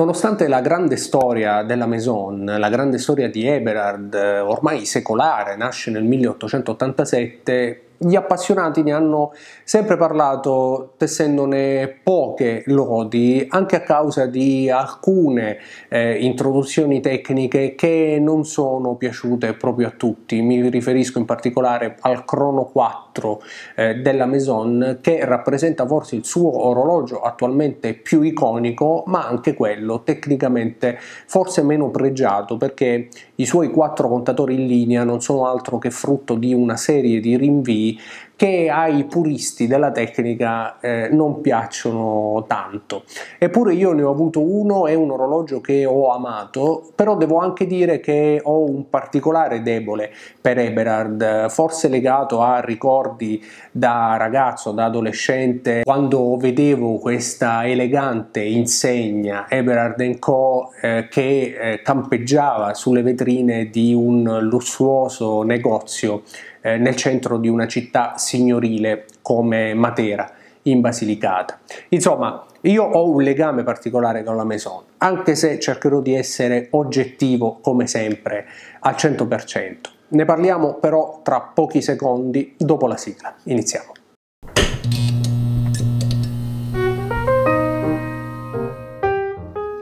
Nonostante la grande storia della Maison, la grande storia di Eberhard, ormai secolare, nasce nel 1887, gli appassionati ne hanno sempre parlato tessendone poche lodi anche a causa di alcune eh, introduzioni tecniche che non sono piaciute proprio a tutti. Mi riferisco in particolare al Chrono 4 eh, della Maison che rappresenta forse il suo orologio attualmente più iconico ma anche quello tecnicamente forse meno pregiato perché i suoi quattro contatori in linea non sono altro che frutto di una serie di rinvii che ai puristi della tecnica eh, non piacciono tanto. Eppure io ne ho avuto uno, è un orologio che ho amato, però devo anche dire che ho un particolare debole per Eberhard, forse legato a ricordi da ragazzo, da adolescente, quando vedevo questa elegante insegna Eberhard Co. Eh, che eh, campeggiava sulle vetrine di un lussuoso negozio eh, nel centro di una città signorile come Matera in Basilicata. Insomma, io ho un legame particolare con la Maison, anche se cercherò di essere oggettivo come sempre al 100%. Ne parliamo però tra pochi secondi dopo la sigla. Iniziamo.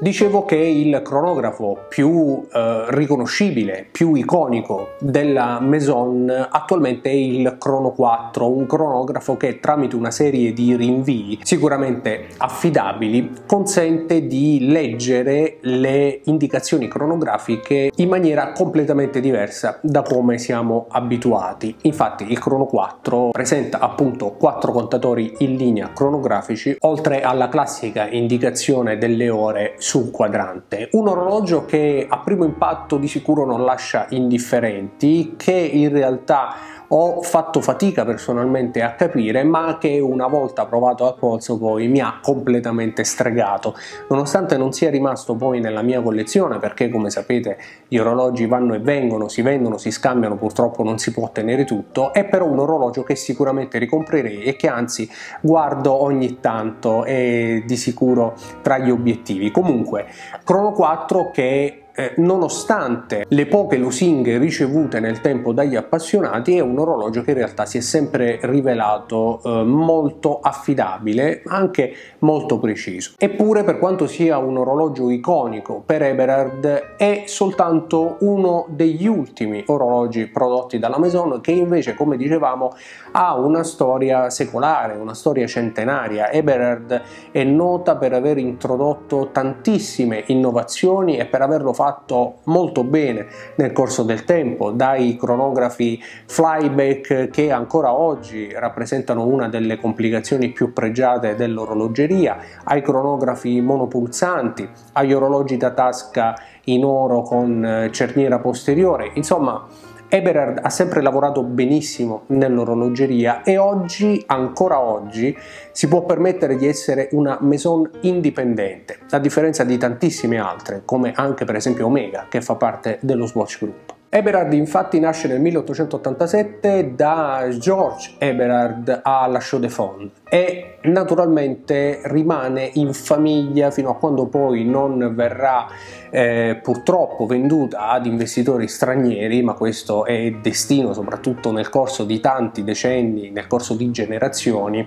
Dicevo che il cronografo più eh, riconoscibile, più iconico della Maison attualmente è il Chrono 4, un cronografo che tramite una serie di rinvii sicuramente affidabili consente di leggere le indicazioni cronografiche in maniera completamente diversa da come siamo abituati. Infatti il Chrono 4 presenta appunto quattro contatori in linea cronografici oltre alla classica indicazione delle ore su quadrante. Un orologio che a primo impatto di sicuro non lascia indifferenti, che in realtà ho fatto fatica personalmente a capire ma che una volta provato al polso poi mi ha completamente stregato. Nonostante non sia rimasto poi nella mia collezione perché come sapete gli orologi vanno e vengono si vendono si scambiano purtroppo non si può tenere tutto è però un orologio che sicuramente ricomprerei e che anzi guardo ogni tanto e di sicuro tra gli obiettivi. Comunque Chrono 4 che eh, nonostante le poche lusinghe ricevute nel tempo dagli appassionati è un orologio che in realtà si è sempre rivelato eh, molto affidabile anche molto preciso. Eppure per quanto sia un orologio iconico per Eberhard è soltanto uno degli ultimi orologi prodotti dalla Maison che invece come dicevamo ha una storia secolare una storia centenaria. Eberhard è nota per aver introdotto tantissime innovazioni e per averlo fatto fatto molto bene nel corso del tempo, dai cronografi flyback che ancora oggi rappresentano una delle complicazioni più pregiate dell'orologeria, ai cronografi monopulsanti, agli orologi da tasca in oro con eh, cerniera posteriore, insomma Eberhard ha sempre lavorato benissimo nell'orologeria e oggi, ancora oggi, si può permettere di essere una maison indipendente, a differenza di tantissime altre, come anche per esempio Omega, che fa parte dello Swatch Group. Eberhard infatti nasce nel 1887 da George Eberhard alla Chaux de Fonds e naturalmente rimane in famiglia fino a quando poi non verrà eh, purtroppo venduta ad investitori stranieri, ma questo è destino soprattutto nel corso di tanti decenni, nel corso di generazioni,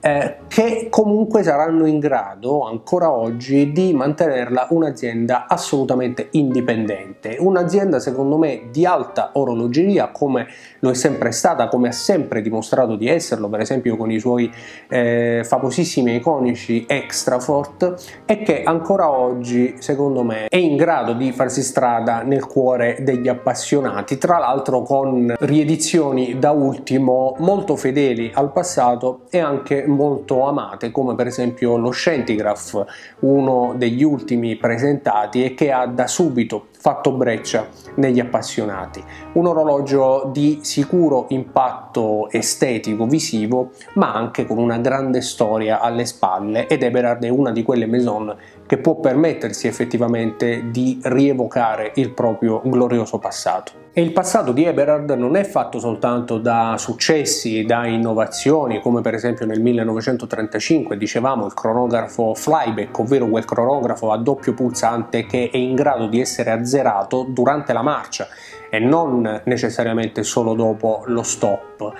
eh, che comunque saranno in grado ancora oggi di mantenerla un'azienda assolutamente indipendente, un'azienda secondo me di alta orologeria come lo è sempre stata, come ha sempre dimostrato di esserlo, per esempio con i suoi eh, famosissimi e iconici Extrafort e che ancora oggi secondo me è in grado di farsi strada nel cuore degli appassionati, tra l'altro con riedizioni da ultimo molto fedeli al passato e anche molto amate come per esempio lo Scentigraph, uno degli ultimi presentati e che ha da subito fatto breccia negli appassionati. Un orologio di sicuro impatto estetico visivo, ma anche con una grande storia alle spalle ed Eberhard è una di quelle maison che può permettersi effettivamente di rievocare il proprio glorioso passato. E il passato di Eberhard non è fatto soltanto da successi, da innovazioni, come per esempio nel 1935 dicevamo il cronografo Flyback, ovvero quel cronografo a doppio pulsante che è in grado di essere azzerato durante la marcia e non necessariamente solo dopo lo stop.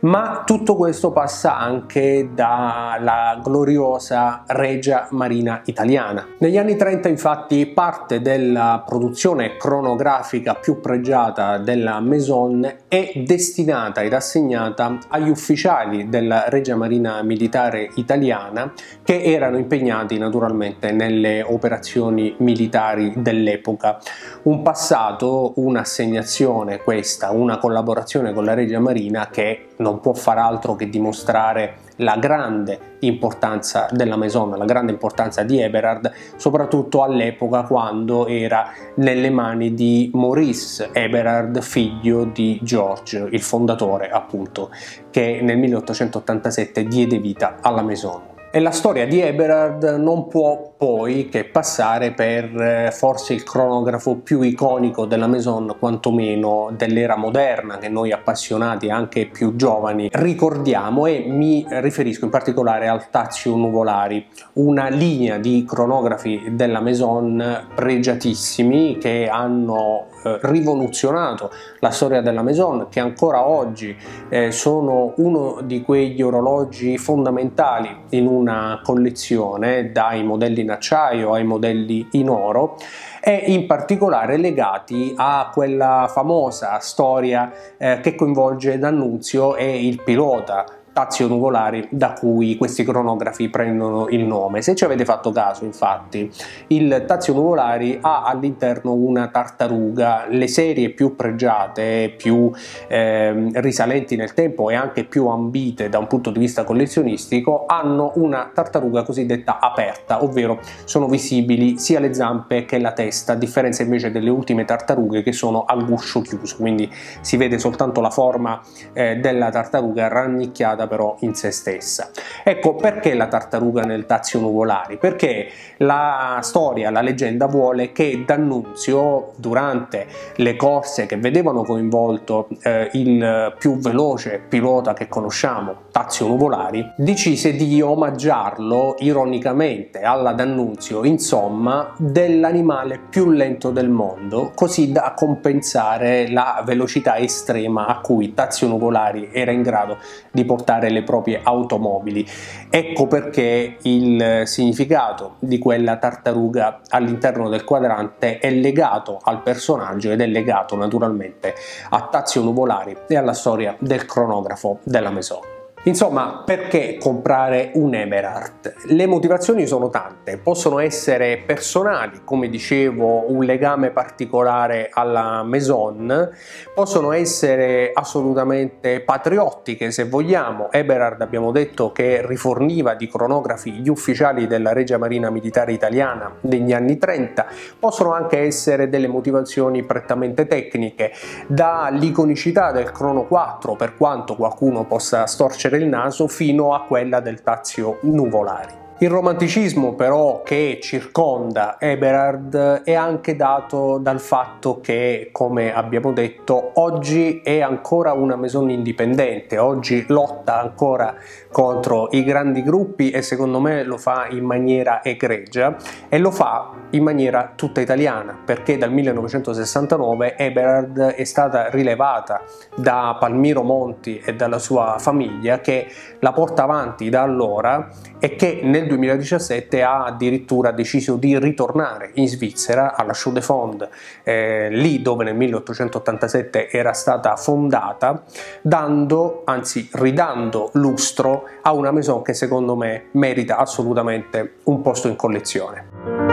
Ma tutto questo passa anche dalla gloriosa Regia Marina italiana. Negli anni 30 infatti parte della produzione cronografica più pregiata della Maison è destinata ed assegnata agli ufficiali della Regia Marina Militare Italiana che erano impegnati naturalmente nelle operazioni militari dell'epoca. Un passato, un'assegnazione assegnazione questa, una collaborazione con la Regia Marina che non può far altro che dimostrare la grande importanza della Maison, la grande importanza di Eberhard, soprattutto all'epoca quando era nelle mani di Maurice Eberhard, figlio di George, il fondatore appunto, che nel 1887 diede vita alla Maison. E la storia di Eberhard non può poi che passare per eh, forse il cronografo più iconico della Maison, quantomeno dell'era moderna, che noi appassionati anche più giovani ricordiamo e mi riferisco in particolare al Tazio Nuvolari, una linea di cronografi della Maison pregiatissimi che hanno eh, rivoluzionato la storia della Maison, che ancora oggi eh, sono uno di quegli orologi fondamentali in una collezione, dai modelli acciaio ai modelli in oro e in particolare legati a quella famosa storia eh, che coinvolge D'Annunzio e il pilota Tazio Nuvolari da cui questi cronografi prendono il nome. Se ci avete fatto caso, infatti, il Tazio Nuvolari ha all'interno una tartaruga, le serie più pregiate, più eh, risalenti nel tempo e anche più ambite da un punto di vista collezionistico hanno una tartaruga cosiddetta aperta, ovvero sono visibili sia le zampe che la testa, a differenza invece delle ultime tartarughe che sono a guscio chiuso, quindi si vede soltanto la forma eh, della tartaruga rannicchiata centrata però in se stessa. Ecco perché la tartaruga nel Tazio Nuvolari? Perché la storia, la leggenda vuole che D'Annunzio durante le corse che vedevano coinvolto eh, il più veloce pilota che conosciamo, Tazio Nuvolari, decise di omaggiarlo ironicamente alla D'Annunzio, insomma, dell'animale più lento del mondo, così da compensare la velocità estrema a cui Tazio Nuvolari era in grado di portare portare le proprie automobili. Ecco perché il significato di quella tartaruga all'interno del quadrante è legato al personaggio ed è legato naturalmente a Tazio Nuvolari e alla storia del cronografo della Maison. Insomma, perché comprare un Eberhard? Le motivazioni sono tante, possono essere personali, come dicevo, un legame particolare alla Maison, possono essere assolutamente patriottiche se vogliamo. Eberhard abbiamo detto che riforniva di cronografi gli ufficiali della Regia Marina Militare Italiana degli anni 30, possono anche essere delle motivazioni prettamente tecniche, dall'iconicità del Crono 4, per quanto qualcuno possa storcere il naso fino a quella del Tazio Nuvolari. Il romanticismo però che circonda Eberhard è anche dato dal fatto che, come abbiamo detto, oggi è ancora una maison indipendente, oggi lotta ancora contro i grandi gruppi e secondo me lo fa in maniera egregia e lo fa in maniera tutta italiana perché dal 1969 Eberhard è stata rilevata da Palmiro Monti e dalla sua famiglia che la porta avanti da allora e che nel 2017 ha addirittura deciso di ritornare in Svizzera alla Chaux de Fonds, eh, lì dove nel 1887 era stata fondata, dando, anzi ridando lustro a una maison che secondo me merita assolutamente un posto in collezione.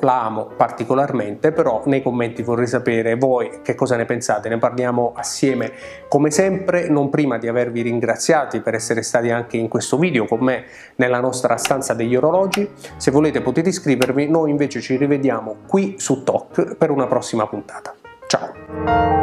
La amo particolarmente, però nei commenti vorrei sapere voi che cosa ne pensate, ne parliamo assieme come sempre, non prima di avervi ringraziati per essere stati anche in questo video con me nella nostra stanza degli orologi, se volete potete iscrivervi, noi invece ci rivediamo qui su TOC per una prossima puntata. Ciao!